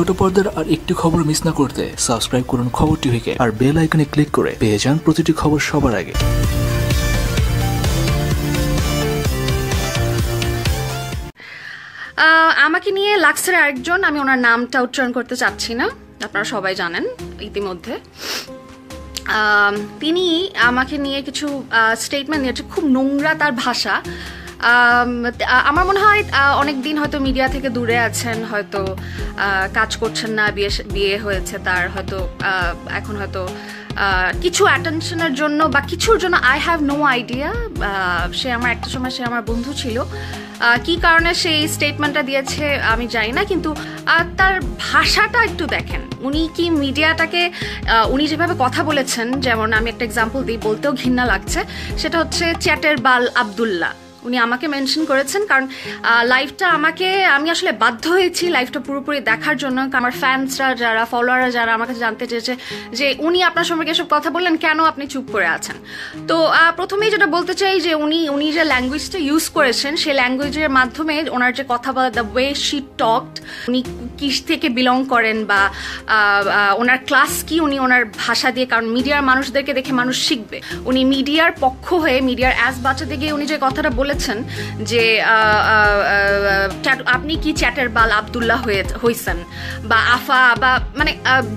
ছোট পর্দার আর একটি খবর মিস না করতে সাবস্ক্রাইব করুন খবর টিভিকে। আর বেল আইকনে ক্লিক করে পেয়ে যান প্রতিটি খবর সবার আগে। আমাকে নিয়ে লাক্সের আরেকজন, আমি ওনার নামটা উচ্চারণ করতে চাচ্ছি না। আপনারা সবাই জানেন ইতিমধ্যে। তিনি আমাকে নিয়ে কিছু স্টেটমেন্ট দিয়েছে খুব নোংরা তার ভাষা। আমার মনে হয় অনেক দিন হয়তো মিডিয়া থেকে দূরে আছেন, হয়তো কাজ করছেন না, বিয়ে বিয়ে হয়েছে তার, হয়তো এখন হয়তো কিছু অ্যাটেনশনের জন্য বা কিছুর জন্য আই হ্যাভ নো আইডিয়া সে আমার, একটা সময় সে আমার বন্ধু ছিল কি কারণে সে এই স্টেটমেন্টটা দিয়েছে আমি জানি না, কিন্তু তার ভাষাটা একটু দেখেন। উনি কি মিডিয়াটাকে উনি যেভাবে কথা বলেছেন, যেমন আমি একটা এক্সাম্পল দিই, বলতেও ঘৃণা লাগছে, সেটা হচ্ছে চ্যাটের বাল আবদুল্লাহ। উনি আমাকে মেনশন করেছেন, কারণ লাইভটা আমাকে, আমি আসলে বাধ্য হয়েছি লাইভটা পুরোপুরি দেখার জন্য আমার ফ্যান্সরা যারা ফলোয়াররা যারা আমার কাছে জানতে চেয়েছে যে উনি আপনার সম্পর্কে এসব কথা বললেন, কেন আপনি চুপ করে আছেন? তো প্রথমেই যেটা বলতে চাই যে উনি উনি যে ল্যাঙ্গুয়েজটা ইউজ করেছেন সেই ল্যাঙ্গুয়েজের মাধ্যমে ওনার যে কথা বলা দ্য ওয়ে শি টকড উনি কিস থেকে বিলং করেন বা ওনার ক্লাস কি, উনি ওনার ভাষা দিয়ে, কারণ মিডিয়ার মানুষদেরকে দেখে মানুষ শিখবে। উনি মিডিয়ার পক্ষ হয়ে মিডিয়ার অ্যাজ বাঁচাতে গিয়ে উনি যে কথাটা বলেছেন যে আপনি কি চ্যাটের বাল আবদুল্লাহ হয়ে হইছেন? বা আফা, বা মানে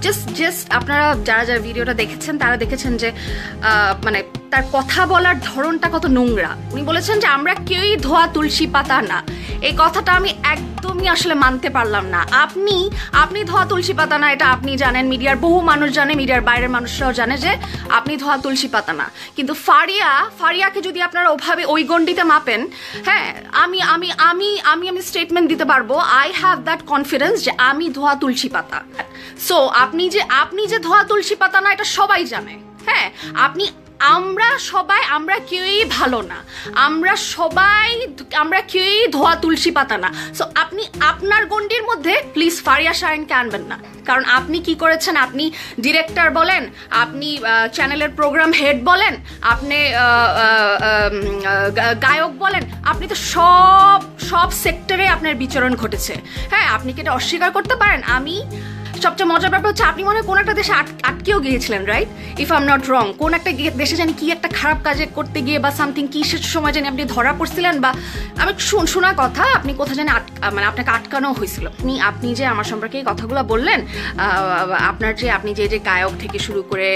জাস্ট জাস্ট আপনারা যারা যারা ভিডিওটা দেখেছেন, তারা দেখেছেন যে মানে তার কথা বলার ধরনটা কত নোংরা। উনি বলেছেন যে, আমরা কেউই ধোয়া, তুলসী পাতা না। এই কথাটা আমি একদমই আসলে মানতে পারলাম না। আপনি আপনি ধোয়া তুলসী পাতা না, এটা আপনি জানেন। মিডিয়ার বহু মানুষ জানে, মিডিয়ার বাইরের মানুষরাও জানে যে আপনি ধোয়া তুলসী পাতা না। কিন্তু ফারিয়া, ফারিয়াকে যদি আপনারা ওভাবে ওই গণ্ডিতে মাপেন হ্যাঁ আমি আমি আমি আমি আমি স্টেটমেন্ট দিতে পারব আই হ্যাভ দ্যাট কনফিডেন্স যে আমি ধোয়া তুলসী পাতা। সো আপনি যে আপনি যে ধোয়া তুলসী পাতা না, এটা সবাই জানে। হ্যাঁ আপনি আমরা সবাই, আমরা কেউই ভালো না। আমরা সবাই, আমরা কেউই ধোয়া তুলসী পাতা না। সো আপনি আপনার গণ্ডির মধ্যে প্লিজ ফারিয়া শাহিনকে আনবেন না। কারণ আপনি কি করেছেন? আপনি ডিরেক্টর বলেন, আপনি চ্যানেলের প্রোগ্রাম হেড বলেন, আপনি গায়ক বলেন, আপনি তো সব সব সেক্টরে আপনার বিচরণ ঘটেছে। হ্যাঁ আপনি কি এটা অস্বীকার করতে পারেন? আমি সবচেয়ে মজার ব্যাপার হচ্ছে আপনি মনে হয় কোন একটা দেশে আটকেও গিয়েছিলেন right if I'm not wrong কোন একটা দেশে জানি কি একটা খারাপ কাজে করতে গিয়ে বা সামথিং কি সে সময় জানি আপনি ধরা পড়ছিলেন বা আমি শুন- কথা, আপনি কোথায় জানি আট মানে আপনাকে আটকানো হয়েছিল। আপনি আপনি যে আমার সম্পর্কে এই কথাগুলো বললেন আপনার যে আপনি যে যে গায়ক থেকে শুরু করে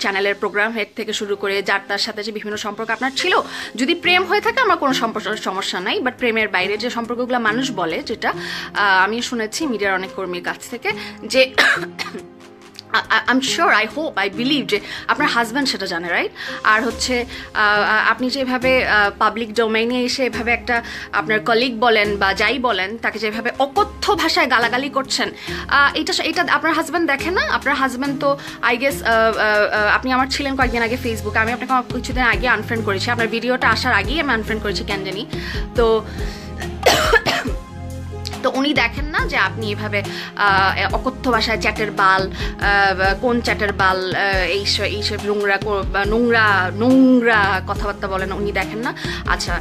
চ্যানেলের প্রোগ্রাম হেড থেকে শুরু করে, যার তার সাথে যে বিভিন্ন সম্পর্ক আপনার ছিল, যদি প্রেম হয়ে থাকে আমার কোনো সম্পর্ক সমস্যা নাই বাট প্রেমের বাইরে যে সম্পর্কগুলো মানুষ বলে, যেটা আমি শুনেছি মিডিয়ার অনেক কর্মীর কাছ থেকে, যে I'm sure I hope I believe যে আপনার হাজব্যান্ড সেটা জানে রাইট আর হচ্ছে আপনি যেভাবে পাবলিক ডোমেইনে এসে এভাবে একটা আপনার কলিগ বলেন বা যাই বলেন, তাকে যেভাবে অকথ্য ভাষায় গালাগালি করছেন এটা এটা আপনার হাজব্যান্ড দেখে না? আপনার হাজব্যান্ড তো আই গেস আপনি আমার ছিলেন কয়েকদিন আগে ফেসবুকে আমি আপনাকে কিছুদিন আগে আনফ্রেন্ড করেছি। আপনার ভিডিওটা আসার আগেই আমি আনফ্রেন্ড করেছি কেন জানি। তো তো উনি দেখেন না যে আপনি এভাবে অকথ্য ভাষায় চ্যাটের বাল কোন চ্যাটের বাল এইসব এইসব নোংরা নোংরা নোংরা কথাবার্তা বলেন, উনি দেখেন না। আচ্ছা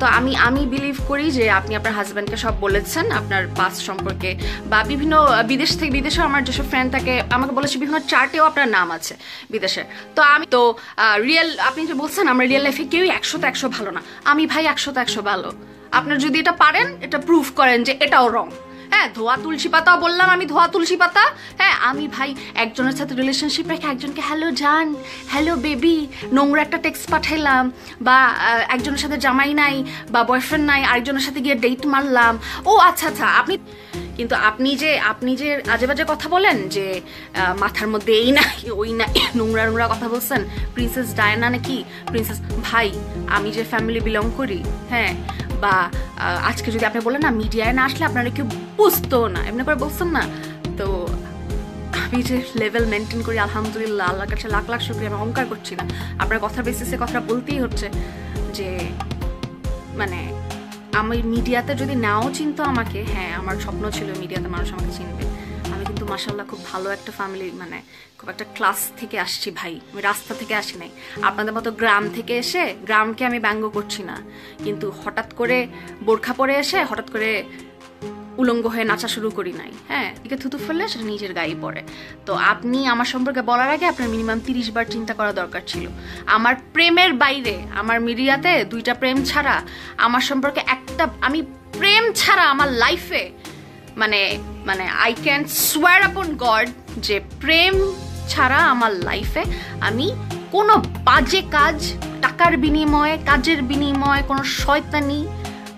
তো আমি আমি বিলিভ করি যে আপনি আপনার হাজব্যান্ডকে সব বলেছেন, আপনার পাস সম্পর্কে, বা বিভিন্ন, বিদেশ থেকে, বিদেশেও আমার যেসব ফ্রেন্ড থাকে, আমাকে বলেছে বিভিন্ন চার্টেও আপনার নাম আছে বিদেশে। তো আমি, তো রিয়েল আপনি যে বলছেন, আমরা রিয়েল লাইফে কেউই একশোতে একশো ভালো না। আমি ভাই একশোতে একশো ভালো। আপনার যদি এটা পারেন, এটা প্রুফ করেন যে এটাও রং হ্যাঁ ধোয়া তুলসী পাতাও বললাম আমি ধোয়া তুলসী পাতা। হ্যাঁ আমি ভাই একজনের সাথে রিলেশনশিপ রেখে একজনকে হ্যালো জান। হ্যালো বেবি নোংরা একটা টেক্সট পাঠাইলাম। বা একজনের সাথে জামাই নাই, বা বয়ফ্রেন্ড নাই, আরেকজনের সাথে গিয়ে ডেট মারলাম। ও আচ্ছা আচ্ছা আপনি, কিন্তু আপনি যে আপনি যে আজে বাজে কথা বলেন যে মাথার মধ্যে এই না ওই না নোংরা নোংরা কথা বলছেন প্রিন্সেস ডায়না নাকি? প্রিন্সেস ভাই, আমি যে ফ্যামিলি বিলং করি হ্যাঁ বা আজকে যদি আপনি বলেন না, মিডিয়ায় না আসলে আপনারা কেউ বুঝতো না, এমনি করে বলছেন না। তো আমি যে লেভেল মেনটেন করি, আলহামদুলিল্লাহ, আল্লাহর কাছে লাখ লাখ শুক্রিয়া, আমি অহংকার করছি না। আপনার কথার বেসিসে কথা বলতেই হচ্ছে যে মানে আমি মিডিয়াতে যদি নাও চিনতো আমাকে হ্যাঁ আমার স্বপ্ন ছিল মিডিয়াতে মানুষ আমাকে চিনবে। কিন্তু মাসাল্লাহ খুব ভালো একটা ফ্যামিলি মানে খুব একটা ক্লাস থেকে আসছি ভাই। আমি রাস্তা থেকে আসি নাই। আপনাদের মতো গ্রাম থেকে এসে গ্রামকে আমি ব্যঙ্গ করছি না। কিন্তু হঠাৎ করে বোরখা পরে এসে হঠাৎ করে উলঙ্গ হয়ে নাচা শুরু করি নাই। হ্যাঁ একে থুতু ফেললে সেটা নিজের গায়ে পড়ে। তো আপনি আমার সম্পর্কে বলার আগে আপনার মিনিমাম তিরিশ বার চিন্তা করা দরকার ছিল। আমার প্রেমের বাইরে, আমার মিডিয়াতে দুইটা প্রেম ছাড়া, আমার সম্পর্কে একটা, আমি প্রেম ছাড়া আমার লাইফে মানে মানে আই ক্যান সোয়ার আপন গড যে প্রেম ছাড়া আমার লাইফে আমি কোনো বাজে কাজ, টাকার বিনিময়ে, কাজের বিনিময়ে কোনো শয়তানি,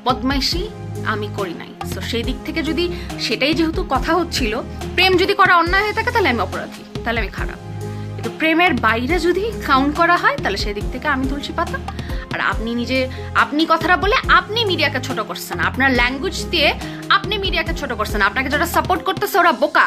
বদমাইশি আমি করি নাই। তো সেই দিক থেকে যদি সেটাই যেহেতু কথা হচ্ছিল, প্রেম যদি করা অন্যায় হয়ে থাকে, তাহলে আমি অপরাধী, তাহলে আমি খারাপ। কিন্তু প্রেমের বাইরে যদি কাউন্ট করা হয়, তাহলে সেই দিক থেকে আমি তুলসী পাতা। আর আপনি নিজে, আপনি কথাটা বলে আপনি মিডিয়াকে ছোট করছেন। আপনার ল্যাঙ্গুয়েজ দিয়ে আপনি মিডিয়াকে ছোট করছেন আপনাকে যারা সাপোর্ট করতেছে ওরা বোকা।